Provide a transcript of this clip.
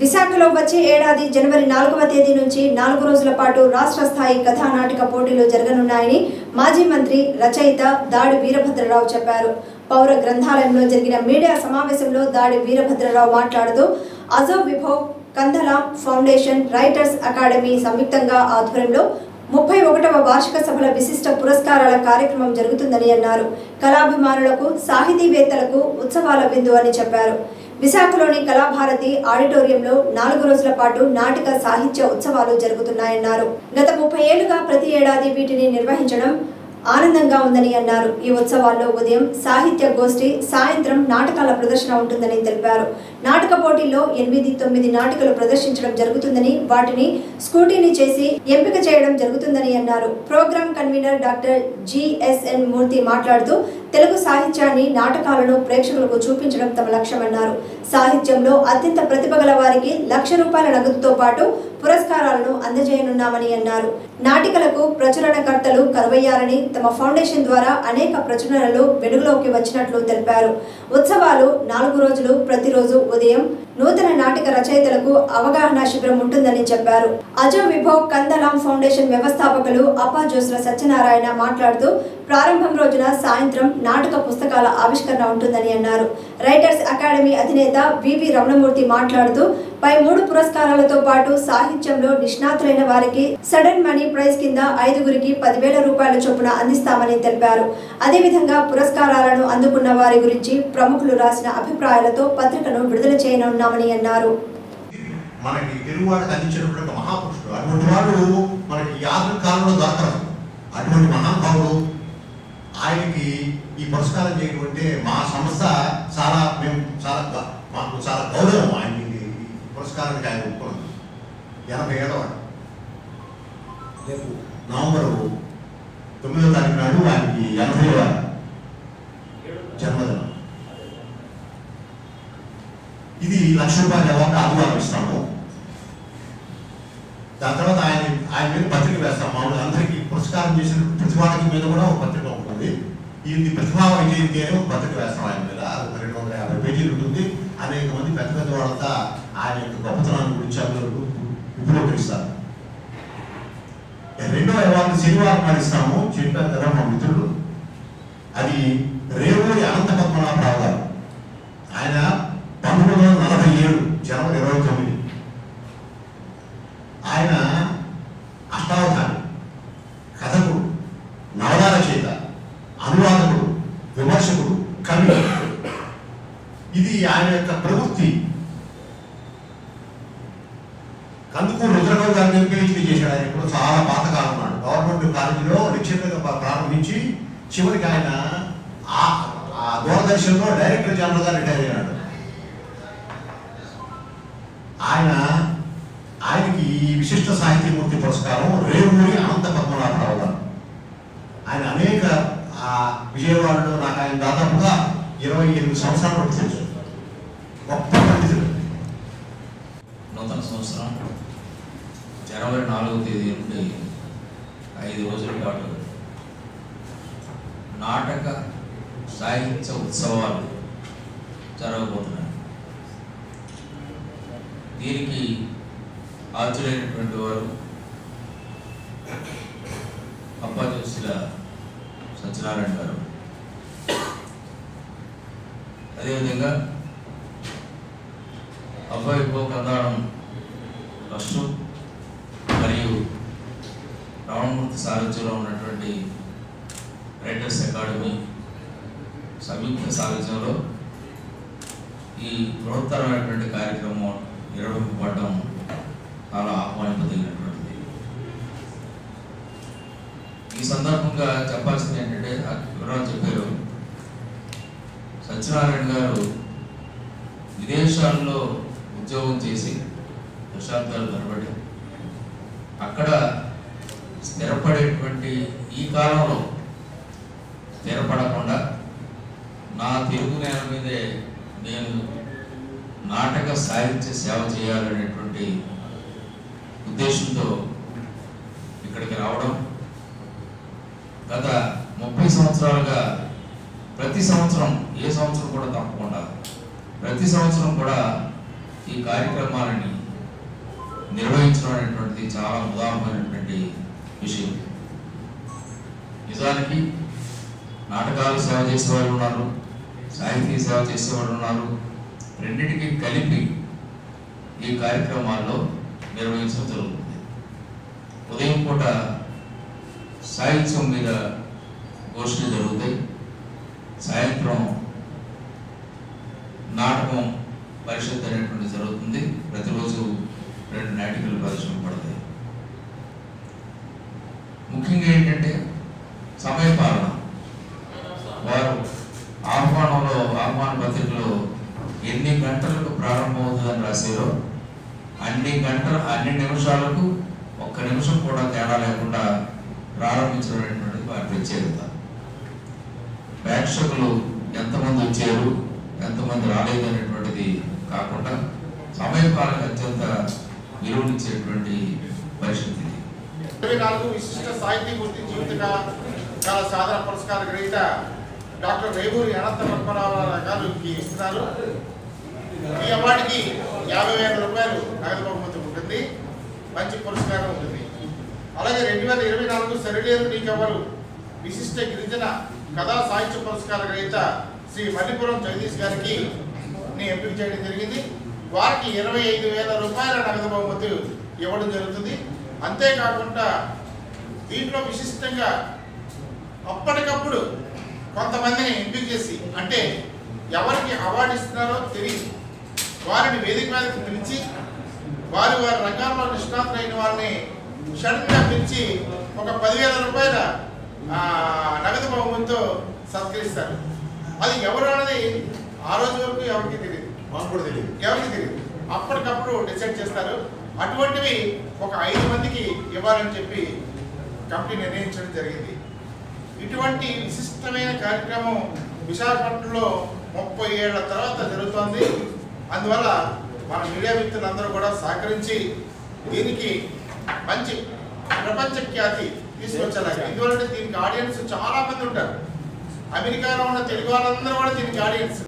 విశాఖలో వచ్చే ఏడాది జనవరి నాలుగవ తేదీ నుంచి నాలుగు రోజుల పాటు రాష్ట్ర స్థాయి కథానాటక పోటీలు జరగనున్నాయని మాజీ మంత్రి రచయిత దాడి వీరభద్రరావు చెప్పారు. పౌర గ్రంథాలయంలో జరిగిన మీడియా సమావేశంలో దాడి వీరభద్రరావు మాట్లాడుతూ Ajo Vibho Kandalam foundation writers academy సంయుక్తంగా ఆధ్వర్యంలో ముప్పై ఒకటవ వార్షిక సభల విశిష్ట పురస్కారాల కార్యక్రమం జరుగుతుందని అన్నారు. కళాభిమానులకు సాహితీవేత్తలకు ఉత్సవాల బిందు అని చెప్పారు. విశాఖలోని కళాభారతి ఆడిటోరియంలో నాలుగు రోజుల పాటు నాటక సాహిత్య ఉత్సవాలు జరుగుతున్నాయన్నారు. గత ముప్పై ఏళ్ళుగా ప్రతి ఏడాది వీటిని నిర్వహించడం ఆనందంగా ఉందని అన్నారు. ఈ ఉత్సవాల్లో ఉదయం సాహిత్య గోష్ఠి సాయంత్రం నాటకాల ప్రదర్శన ఉంటుందని తెలిపారు. నాటక పోటీల్లో ఎనిమిది తొమ్మిది నాటికలు ప్రదర్శించడం జరుగుతుందని వాటిని స్కూటీని చేసి ఎంపిక చేయడం జరుగుతుందని అన్నారు. Program convener doctor GSN Murthy మాట్లాడుతూ తెలుగు సాహిత్యాన్ని నాటకాలను ప్రేక్షకులకు చూపించడం తమ లక్ష్యమన్నారు. సాహిత్యంలో అత్యంత ప్రతిభ గల వారికి లక్ష రూపాయల నగదుతో పాటు పురస్కారాలను అందజేయనున్నామని అన్నారు. నాటికలకు ప్రచురణకర్తలు కరువయ్యారని తమ ఫౌండేషన్ ద్వారా అనేక ప్రచురణలు వెలుగులోకి వచ్చినట్లు తెలిపారు. ఉత్సవాలు నాలుగు రోజులు ప్రతిరోజు ఉదయం నూతన నాటక రచయితలకు అవగాహన శిబిరం ఉంటుందని చెప్పారు. అజో విభో కందలాం ఫౌండేషన్ వ్యవస్థాపకులు అప్పా జోస్ర సత్యనారాయణ మాట్లాడుతూ ప్రారంభం రోజున సాయంత్రం నాటక పుస్తకాల ఆవిష్కరణ ఉంటుందని అన్నారు. రైటర్స్ అకాడమీ అధినేత వివి రమణమూర్తి మాట్లాడుతూ పై మూడు పురస్కారాలతో పాటు సాహిత్యంలో నిష్ణాతులైన వారికి సడన్ మనీ ప్రైజ్ కింద ఐదుగురికి పదివేల రూపాయల చొప్పున అందిస్తామని తెలిపారు. అదేవిధంగా పురస్కారాలను అందుకున్న వారి గురించి ప్రముఖులు రాసిన అభిప్రాయాలతో పత్రికను విడుదల చేస్తున్నామని అన్నారు. మనకి తెలుగు వాడికి అందించినటువంటి ఒక మహాపురుషుడు అటువంటి వాడు మనకి యాదవ కాలంలో దొరకరు. అటువంటి మహానుభావుడు ఆయనకి ఈ పురస్కారం చేయడం అంటే మా సంస్థ చాలా మేము చాలా మాకు చాలా గౌరవం ఆయనకి ఈ పురస్కారానికి ఆయన ఒప్పుకున్నాం ఎనభై ఏడవ రేపు నవంబరు తొమ్మిదో తారీఖు నాడు ఆయనకి ఎనభై జన్మదినం ఇది లక్ష రూపాయల అవార్డు ఆదివారం ఇస్తాము దాని తర్వాత ఆయన ఆయన మీద పత్రిక వేస్తాం. మామూలుగా అందరికీ పురస్కారం చేసిన ప్రతిభాకి మీద కూడా ఒక పత్రిక ఉంటుంది. ఇది ప్రతిభా వైజయంతి అని ఒక పత్రిక వేస్తాం ఆయన మీద. రెండు వందల యాభై పేజీలు ఉంటుంది. అనేక మంది పెద్ద పెద్ద వాళ్ళంతా ఆయన యొక్క గొప్పతనాన్ని గురించి అందరూ ఉపయోగిస్తారు రెండో అవార్డు శనివారం నాడు ఇస్తాము. చెప్పారు కదా మా మిత్రుడు. అది రేవూరి అనంత పద్మనాభరావు గారు ఆయన పంతొమ్మిది వందల నలభై ఏడు జనవరి ఇరవై తొమ్మిది ఆయన అష్టావధాని కథకుడు నవలా రచయిత అనువాదకుడు విమర్శకుడు కవి ఇది ఆయన యొక్క ప్రవృత్తి. కందుకూరు రుద్రరావు గారిని పిహెచ్డీ చేశాడు. ఆయన ఇప్పుడు చాలా పాతకాలం ఉన్నాడు గవర్నమెంట్ కాలేజీలో లెక్చరర్గా ప్రారంభించి చివరికి ఆయన ఆ దూరదర్శన్లో డైరెక్టర్ జనరల్గా రిటైర్ అయ్యాడు. ఆయన ఆయనకి ఈ విశిష్ట సాహిత్యమూర్తి పురస్కారం రేవూరి అనంత పద్మనాభరావు గారు ఆయన అనేక ఆ విజయవాడలో నాకు ఆయన దాదాపుగా ఇరవై ఎనిమిది సంవత్సరాల వరకు తెలుసు. గొప్ప నూతన సంవత్సరం జనవరి నాలుగవ తేదీ నుండి ఐదు రోజుల పాటు నాటక సాహిత్య ఉత్సవాలు జరగబోతున్నాయి. దీనికి హాజరైనటువంటి వారు అప్పాజోసిల సత్యనారాయణ గారు. అదేవిధంగా అబ్బాయి కందాడం ట్రస్టు మరియు రామమూర్తి సారథ్యంలో ఉన్నటువంటి రైటర్స్ అకాడమీ సంయుక్త సారథ్యంలో ఈ బృహత్తరమైనటువంటి కార్యక్రమం నిర్వహింపబడడం చాలా ఆహ్వానింపదగినటువంటిది ఈ సందర్భంగా చెప్పాల్సింది ఏంటంటే వివరాలు చెప్పారు. సత్యనారాయణ గారు విదేశాల్లో ఉద్యోగం చేసి దశాబ్దాలు తరబడి అక్కడ స్థిరపడేటువంటి ఈ కాలంలో స్థిరపడకుండా నా తెలుగు నేల మీదే నేను నాటక సాహిత్య సేవ చేయాలనేటువంటి ఉద్దేశంతో ఇక్కడికి రావడం. గత ముప్పై సంవత్సరాలుగా ప్రతి సంవత్సరం ఏ సంవత్సరం కూడా తప్పకుండా ప్రతి సంవత్సరం కూడా ఈ కార్యక్రమాలని నిర్వహించడం అనేటువంటిది చాలా ఉదాహరణమైనటువంటి విషయం. నిజానికి నాటకాలు సేవ చేసేవాళ్ళు ఉన్నారు సాహితీ సేవ చేసేవాళ్ళు ఉన్నారు. రెండింటికి కలిపి ఈ కార్యక్రమాల్లో నిర్వహించడం జరుగుతుంది. ఉదయం పూట సాహిత్యం మీద గోష్ఠి జరుగుతాయి. సాయంత్రం నాటకం పరిషత్ అనేటువంటి జరుగుతుంది. ప్రతిరోజు రెండు నాటికలు ప్రదర్శన పడతాయి. ముఖ్యంగా ఏంటంటే సమయపాలన వారు ఆహ్వానంలో ఆహ్వాన పత్రికలో ఎన్ని గంటలకు ప్రారంభమవుతుందని రాశారో అన్ని గంటల అన్ని నిమిషాలకు ఒక్క నిమిషం కూడా తేడా లేకుండా ప్రారంభించడం వారి ప్రత్యేకత. ప్రేక్షకులు ఎంతమంది వచ్చారు ఎంతమంది రాలేదు అనేటువంటిది కాకుండా సమయపాలన అత్యంత విలువనిచ్చేటువంటి పరిస్థితి. ఇరవై నాలుగు విశిష్ట సాహితీ గుర్తి జీవిత సాధన పురస్కార గ్రహీత డాక్టర్ రేవూరి అనంత పద్మనాభరావు గారు ఇస్తున్నారు. ఈ అవార్డుకి యాభై వేల రూపాయలు నగదు బహుమతి ఉంటుంది. మంచి పురస్కారం ఉంటుంది. అలాగే రెండు వేల ఇరవై నాలుగు సరిలేరు నీకెవరు విశిష్ట గిరిజన కథా సాహిత్య పురస్కార గ్రహీత శ్రీ మల్లిపురం జగదీష్ గారికి ని ఎంపిక చేయడం జరిగింది. వారికి ఇరవై ఐదు వేల రూపాయల నగదు బహుమతి ఇవ్వడం జరుగుతుంది. అంతేకాకుండా దీంట్లో విశిష్టంగా అప్పటికప్పుడు కొంతమందిని ఎంపిక చేసి అంటే ఎవరికి అవార్డు ఇస్తున్నారో తెలియదు. వారిని వేదిక మీదకి పిలిచి వారి వారి రంగాల్లో నిష్ణాతులైన వారిని షడన్గా పిలిచి ఒక పదివేల రూపాయల నగదు బహుమతితో సత్కరిస్తారు. అది ఎవరు అనేది ఆ రోజు వరకు ఎవరికి తెలియదు. మాకు కూడా తెలియదు. ఎవరికి తెలియదు. అప్పటికప్పుడు డిసైడ్ చేస్తారు. అటువంటివి ఒక ఐదు మందికి ఇవ్వాలని చెప్పి కమిటీ నిర్ణయించడం జరిగింది. ఇటువంటి విశిష్టమైన కార్యక్రమం విశాఖపట్నంలో ముప్పై ఏళ్ళ తర్వాత జరుగుతోంది. అందువల్ల మన మీడియా మిత్రులందరూ కూడా సహకరించి దీనికి మంచి ప్రపంచ ఖ్యాతి తీసుకొచ్చేలాగా ఎందువల్ల దీనికి ఆడియన్స్ చాలా మంది ఉంటారు. అమెరికాలో ఉన్న తెలుగు వాళ్ళందరూ కూడా దీనికి ఆడియన్స్